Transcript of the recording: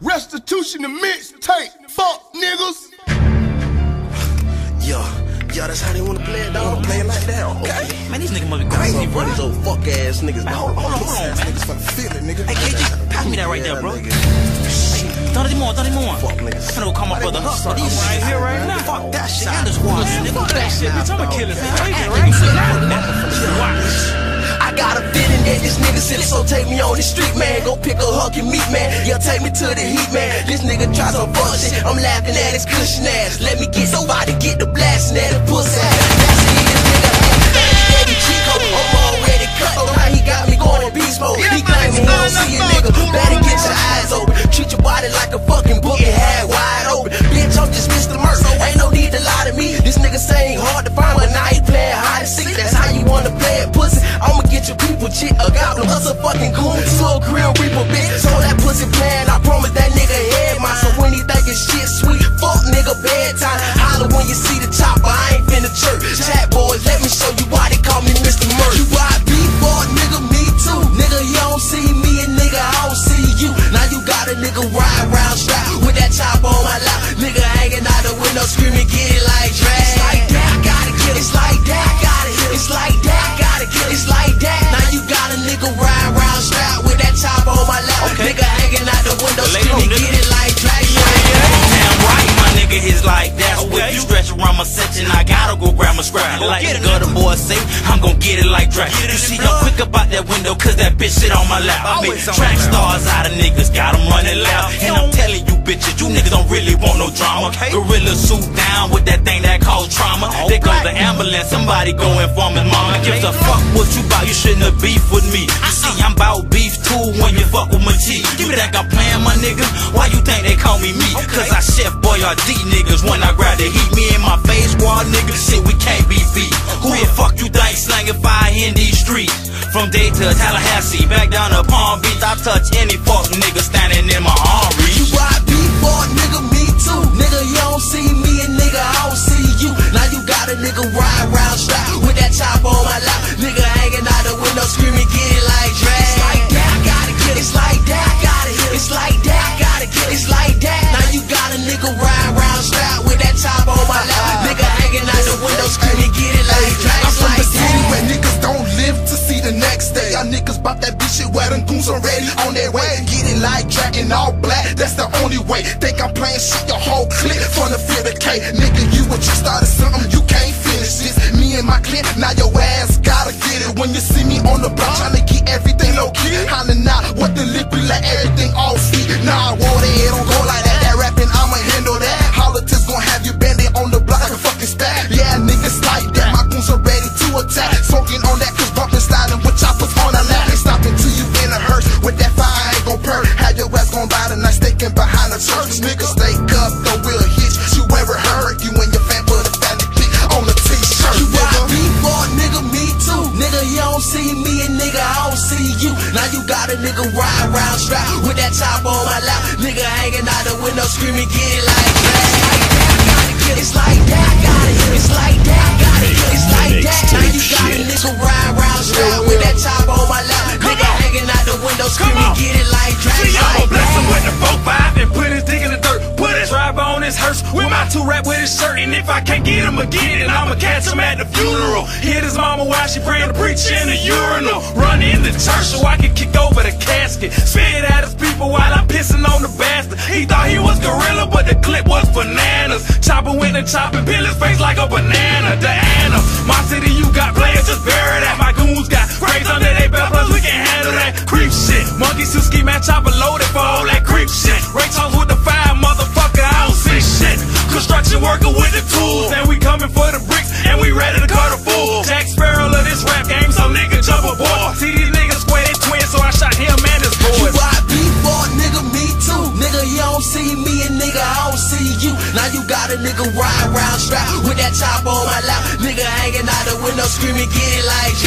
Restitution the mixtape. Fuck niggas. Yeah, yeah, that's how they wanna play it, dog. Play it like that, okay? Man, these niggas must be crazy, bro. These old fuck ass niggas, Man, hold, hold on, hold on, man. Niggas finna feel it, nigga. Hey, KG, pass me that right there, bro. nigga. Throw it more, throw it more. Fuck niggas. I'm finna go call my brother up, but these right niggas here, right now. Fuck that shit. I just watch, nigga. Fuck that shit, bitch. I'ma kill it. Man, Take it I right ain't now. Watch. I got a feeling that this nigga silly, so take me on the street, man. Go pick a hunk and meat, man. Yeah, take me to the heat, man. This nigga try some fuck shit. I'm laughing at his cushion ass. Let me get somebody get the blasting at the pussy grab my scrap. Like the Guttah Boi say, I'm gon' get it like Drake. You see, I'm quick up out that window, cause that bitch sit on my lap. I make track stars out of niggas, got 'em running loud. And I'm telling you bitches, you niggas don't really want no drama. Gorilla suit down with that thing that cause trauma. They go the ambulance, somebody go inform his mama. Gives a fuck what you bout, you shouldn't have beef with me. You see, I'm bout beef too when you fuck with my G. You think I'm playing my nigga? Why you think they call me? Cause I chef Boyardee niggas when I grab the heat. Me and my face squad niggas, shit, we can't be beat. Who the fuck you think slangin' fire in these streets? From Dade to Tallahassee, back down to Palm Beach, I touch any fuck nigga standing in my arm reach. You YB, fuck nigga, me too. Nigga, you don't see me, goons already on their way. Get it like Jack in all black, that's the only way. Think I'm playing shit, your whole clip from the fear to K. Nigga, you what you started something, you can't finish this. Me and my clip, now your ass gotta get it. When you see me on the block, tryna keep everything low key. Hollering out what the liquid, let everything off feet. Nah, water, it that on my lap. Nigga hanging out the window screaming, get it like that. It's like that, I get it. It's like that, I get it. It's like that. Now you got a nigga ride round my rap with his shirt. And if I can't get him again, then I'ma catch him at the funeral. Hit his mama while she praying to preach in the urinal. Run in the church so I can kick over the casket. Spit at his people while I'm pissing on the bastard. He thought he was gorilla, but the clip was bananas. Chopper went and chopping, peel his face like a banana. Diana, my city, you got players, just Worker with the tools, and we coming for the bricks, and we ready to cut a fool. Jack Sparrow of this rap game, so nigga jump aboard. See these niggas swear they twins, so I shot him and his You boys. YB, fuck nigga, me too. Nigga, you don't see me, and nigga, I don't see you. Now you got a nigga ride round strap with that chopper on my lap. Nigga hanging out the window screaming, get it. Like